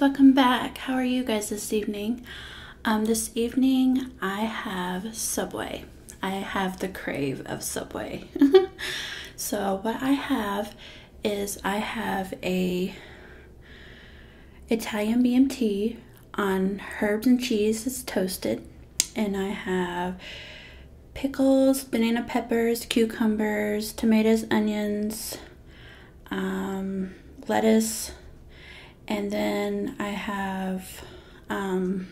welcome back. How are you guys this evening? Um, this evening I have Subway. I have the crave of Subway. so what I have is I have a Italian BMT on herbs and cheese It's toasted, and I have pickles, banana peppers, cucumbers, tomatoes, onions, um, lettuce, and then I have um,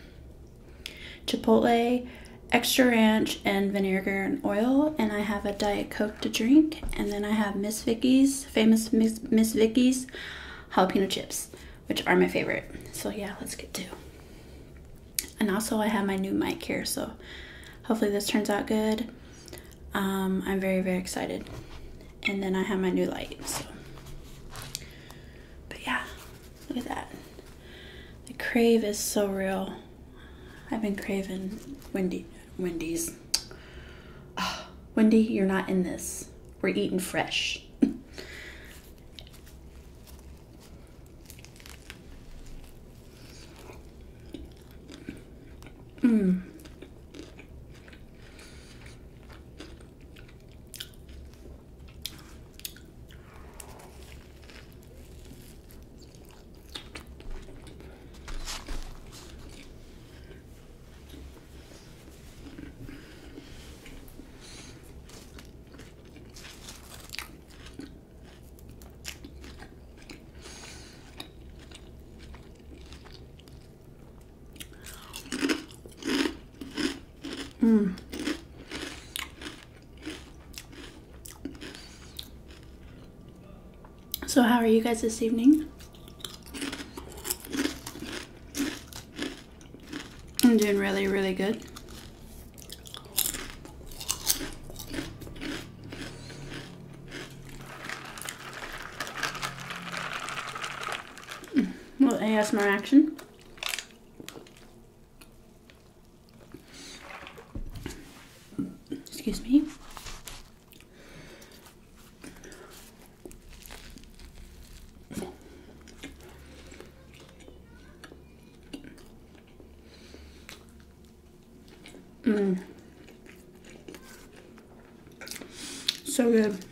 chipotle, extra ranch, and vinegar and oil. And I have a Diet Coke to drink. And then I have Miss Vickie's, famous Miss, Vickie's jalapeno chips, which are my favorite. So yeah, let's get to. And also I have my new mic here, so hopefully this turns out good. Um, I'm very, very excited. And then I have my new light, so. Look at that. The crave is so real. I've been craving Wendy, Wendy's. Oh, Wendy, you're not in this. We're eating fresh. Mmm. Mm. So, how are you guys this evening? I'm doing really, really good. Mm. Little ASMR action. Excuse me. Mmm. So good.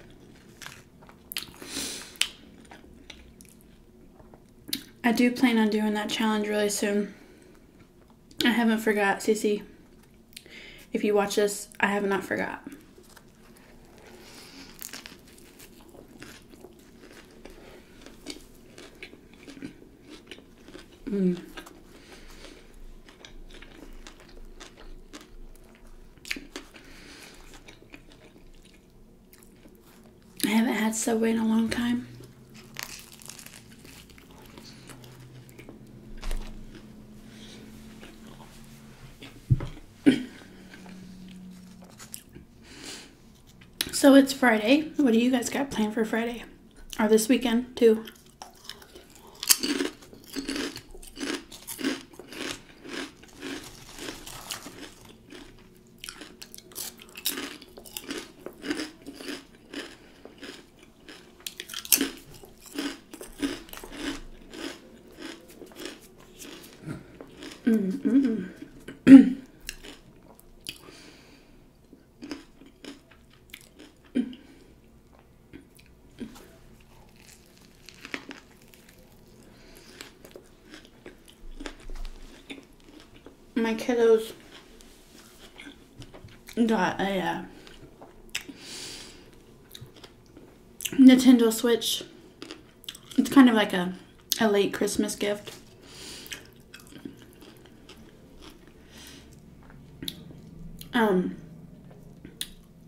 I do plan on doing that challenge really soon. I haven't forgot, Cece. If you watch this, I have not forgot. Mm. I haven't had Subway in a long time. So it's Friday. What do you guys got planned for Friday? Or this weekend, too? Mm -mm. My kiddos got a uh, Nintendo Switch. It's kind of like a, a late Christmas gift. Um,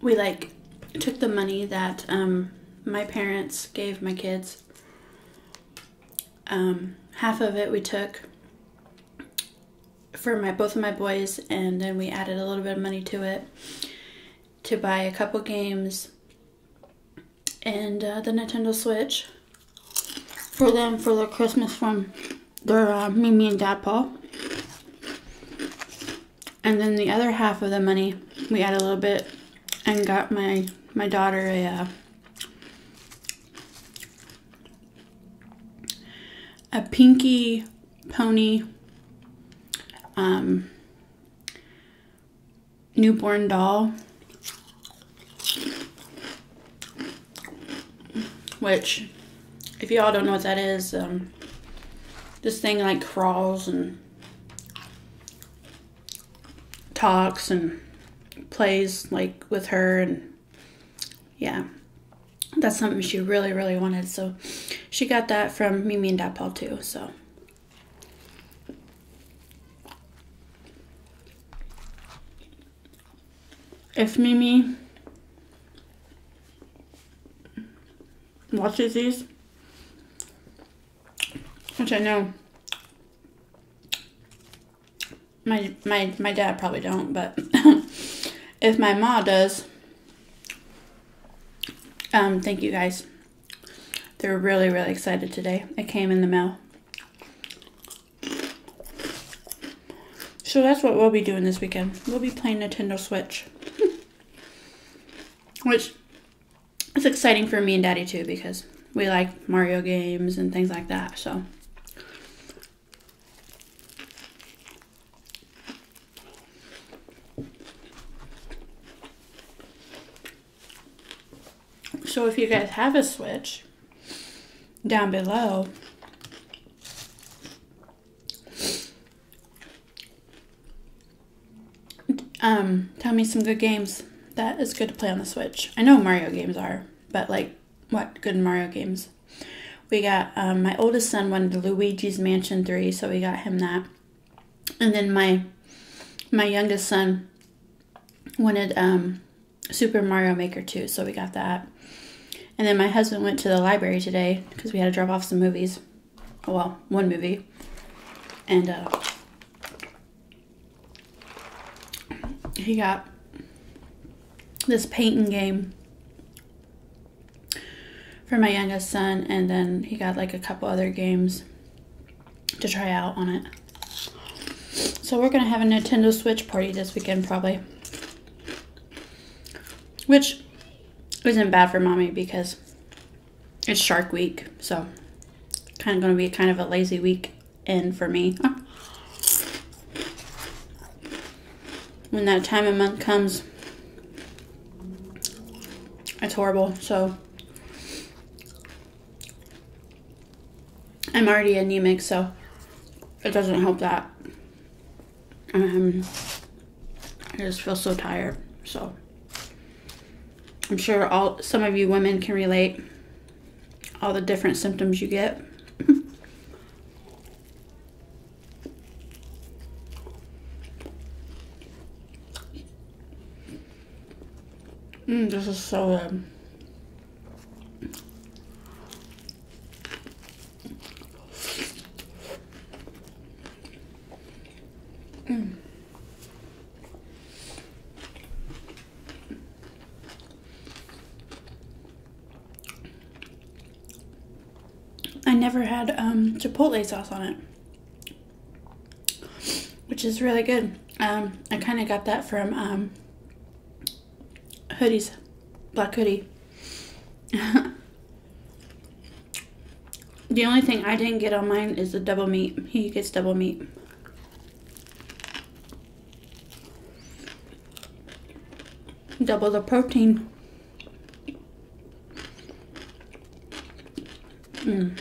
we like took the money that um, my parents gave my kids. Um, half of it we took for my both of my boys, and then we added a little bit of money to it to buy a couple games and uh, the Nintendo Switch for them for their Christmas from their uh, Mimi and Dad Paul. And then the other half of the money we added a little bit and got my my daughter a uh, a pinky pony, um, newborn doll, which, if y'all don't know what that is, um, this thing like crawls and talks and plays like with her and yeah. That's something she really really wanted so she got that from mimi and dad paul too so if mimi watches these which i know my my my dad probably don't, but if my mom does, um, thank you guys. They're really really excited today. It came in the mail. So that's what we'll be doing this weekend. We'll be playing Nintendo Switch. Which is exciting for me and Daddy too because we like Mario games and things like that. So So if you guys have a Switch, down below, um, tell me some good games that is good to play on the Switch. I know Mario games are, but like what good Mario games? We got um, my oldest son wanted Luigi's Mansion 3, so we got him that. And then my my youngest son wanted um, Super Mario Maker 2, so we got that. And then my husband went to the library today because we had to drop off some movies. Well, one movie. And uh, he got this painting game for my youngest son, and then he got like a couple other games to try out on it. So we're gonna have a Nintendo Switch party this weekend, probably. Which isn't bad for mommy because it's Shark Week, so kind of going to be kind of a lazy week in for me. When that time of month comes, horrible. So I'm already anemic, so it doesn't help that. Um, I just feel so tired. So. I'm sure all some of you women can relate all the different symptoms you get. Mm, this is so good. Mm. I never had um, chipotle sauce on it, which is really good. Um, I kind of got that from um, hoodies, black hoodie. the only thing I didn't get on mine is the double meat. He gets double meat. Double the protein. Mmm.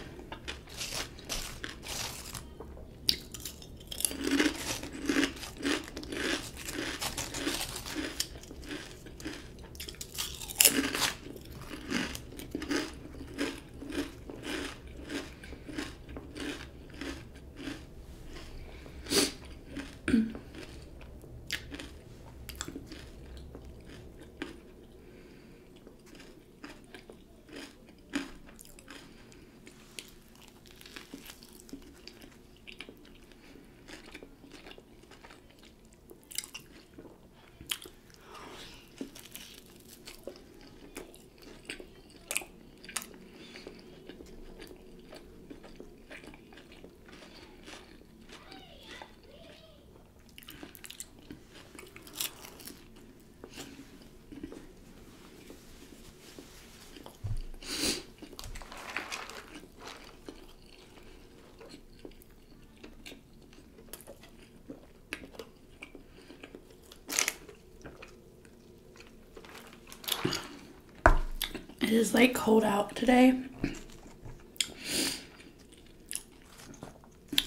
Is like cold out today.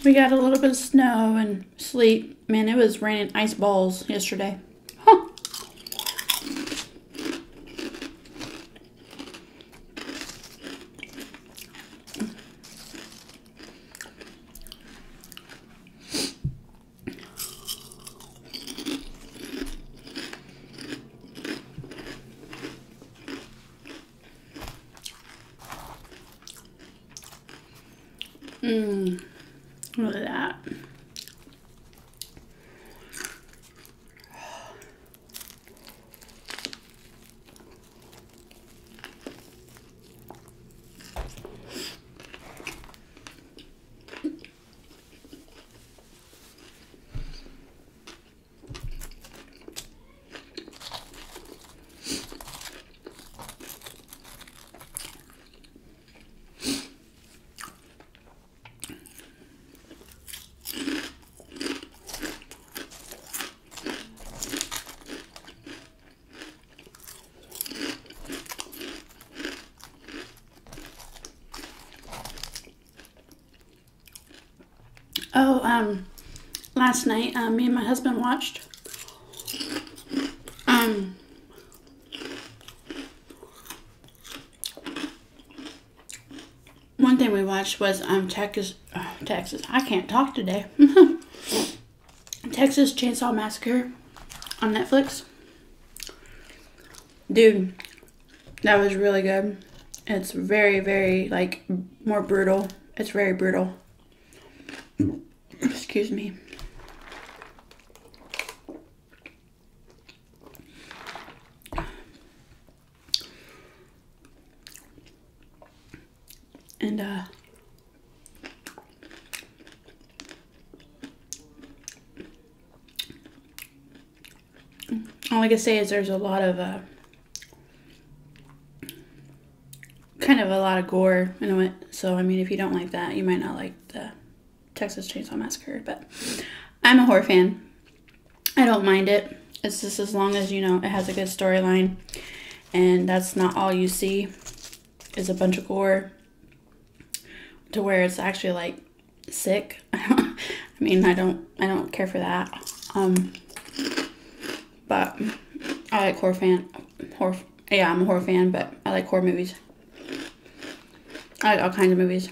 We got a little bit of snow and sleet. Man, it was raining ice balls yesterday. Huh. Mmm. Look at that. Oh, um, last night, um, me and my husband watched. Um, one thing we watched was um Texas, uh, Texas. I can't talk today. Texas Chainsaw Massacre on Netflix. Dude, that was really good. It's very, very like more brutal. It's very brutal. Excuse me. And uh all I can say is there's a lot of uh kind of a lot of gore in it. So I mean if you don't like that, you might not like Texas Chainsaw Massacre, but I'm a horror fan. I don't mind it. It's just as long as you know it has a good storyline, and that's not all you see is a bunch of gore to where it's actually like sick. I mean, I don't I don't care for that. Um, but I like horror fan horror. Yeah, I'm a horror fan, but I like horror movies. I like all kinds of movies.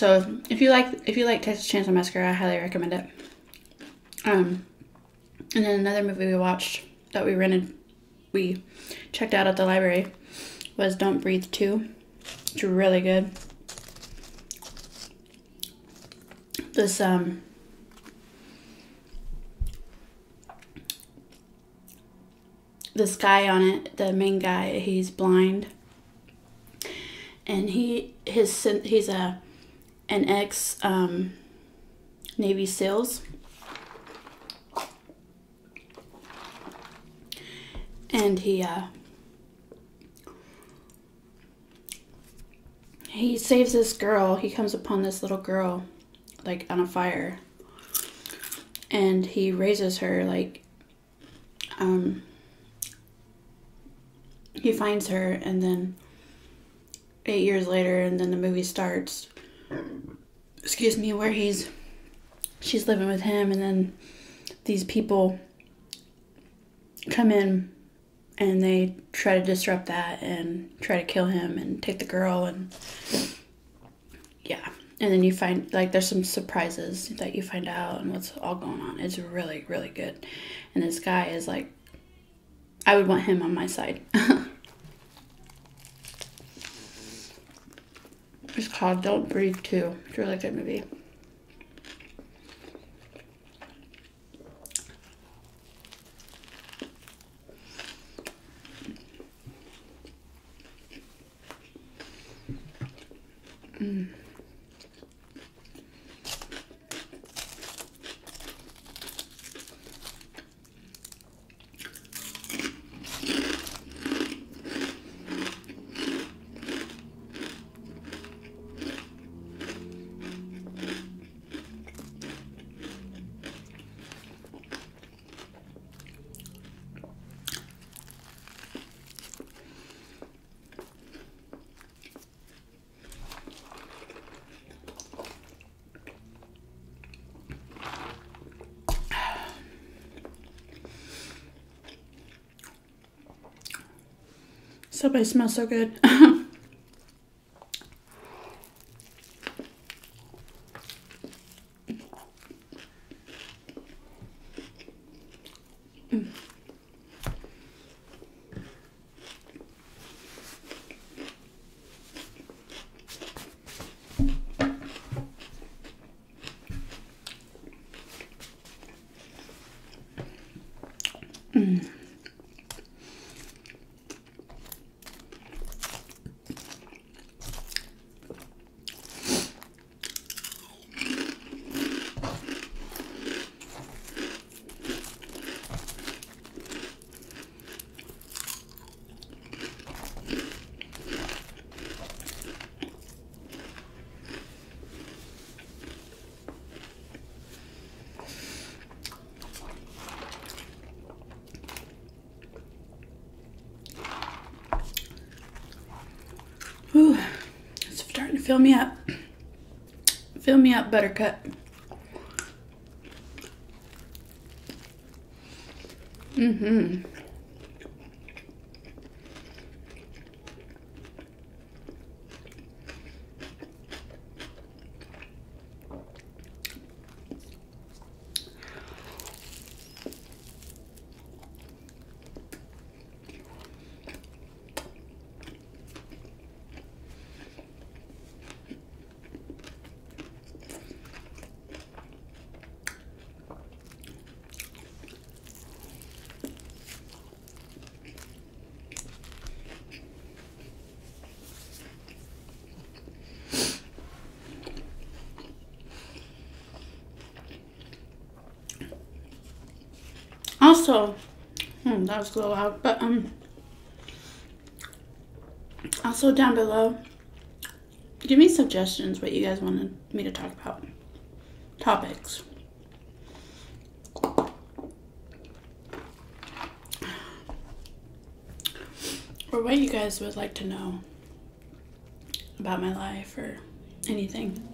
So if you like if you like Texas Chainsaw Massacre, I highly recommend it. Um, and then another movie we watched that we rented, we checked out at the library, was Don't Breathe Two. It's really good. This um. This guy on it, the main guy, he's blind, and he his he's a an ex um, Navy SEALs. And he uh, he saves this girl. He comes upon this little girl like on a fire. And he raises her like um he finds her and then eight years later and then the movie starts excuse me, where he's she's living with him and then these people come in and they try to disrupt that and try to kill him and take the girl and yeah. And then you find like there's some surprises that you find out and what's all going on. It's really really good. And this guy is like i would want him on my side It's called Don't Breathe 2. It's a really good movie. Mm. Subway smells so good. Mm. Ooh, it's starting to fill me up. Fill me up, Buttercup. Mm-hmm. Also, hmm, that was a little loud, but um, also down below, give me suggestions what you guys wanted me to talk about, topics. Or what you guys would like to know about my life or anything.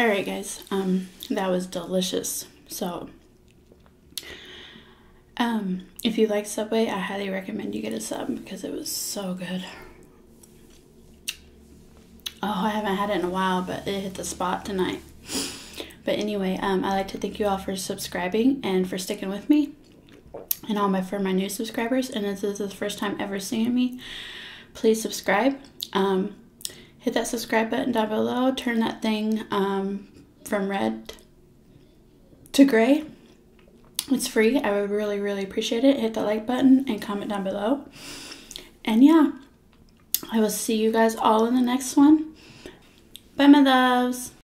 All right, guys. Um, that was delicious. So, um, if you like Subway, I highly recommend you get a sub because it was so good. Oh, I haven't had it in a while, but it hit the spot tonight. But anyway, um, I'd like to thank you all for subscribing and for sticking with me, and all my for my new subscribers. And if this is the first time ever seeing me, please subscribe. Um, hit that subscribe button down below. Turn that thing um, from red to gray. It's free. I would really, really appreciate it. Hit the like button and comment down below. And yeah, I will see you guys all in the next one. Bye, my loves.